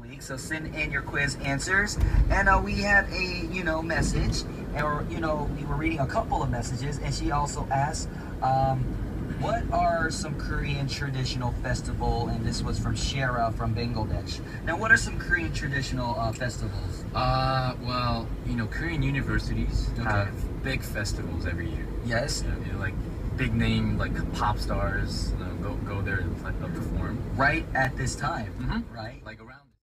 week. So send in your quiz answers, and uh, we had a you know message, or you know we were reading a couple of messages, and she also asked, um, what are some Korean traditional festival? And this was from Shara from Bangladesh. Now, what are some Korean traditional uh, festivals? Uh, well, you know, Korean universities Okay. have big festivals every year. Yes, You know, you know, like big name like pop stars you go go there and perform. right at this time, Mhm. right? Like around.